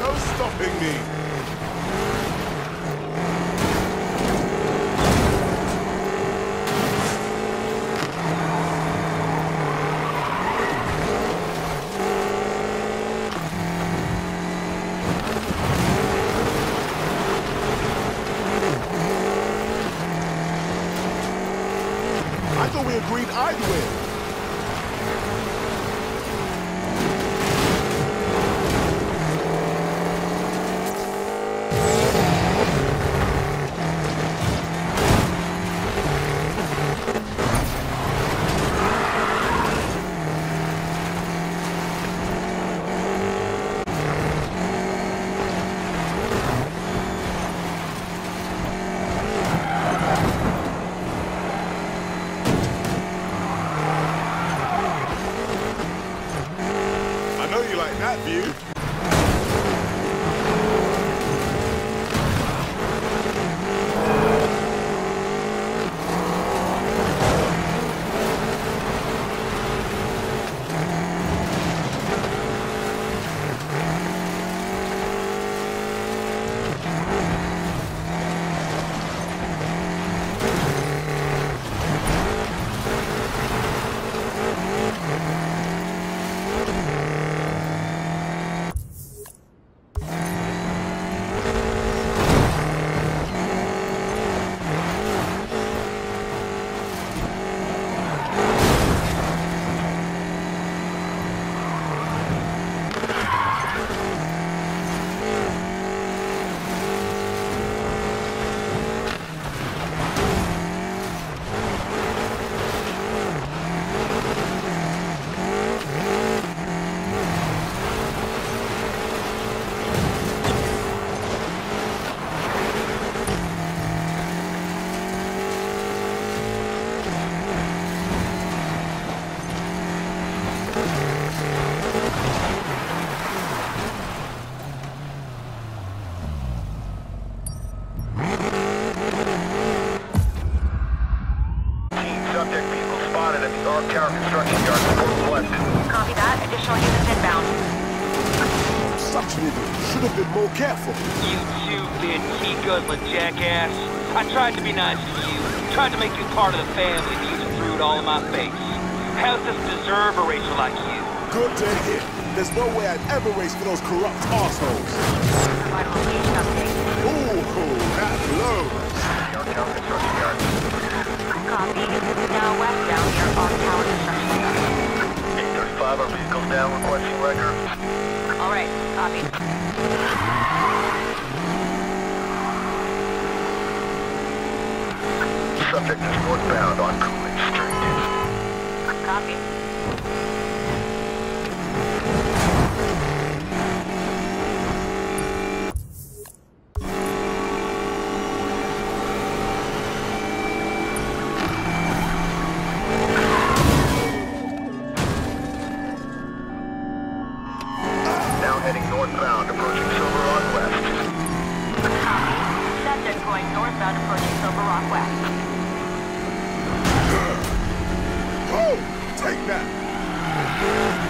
me. I thought we agreed I'd win. Construction yard northwest. Copy that. Additional units inbound. Such an idiot. Should have been more careful. You too, big teacuddling jackass. I tried to be nice to you. Tried to make you part of the family, and you just threw it all in my face. How's this deserve a racer like you? Good to hear. There's no way I'd ever race for those corrupt assholes. Provide a location update. Ooh, that blows. The Ark Yard. 835, our vehicle's down, requesting record. All right. Copy. Subject is northbound on Coolidge going northbound approaching Silver Rock West. Oh, take that.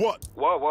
What? Whoa, whoa.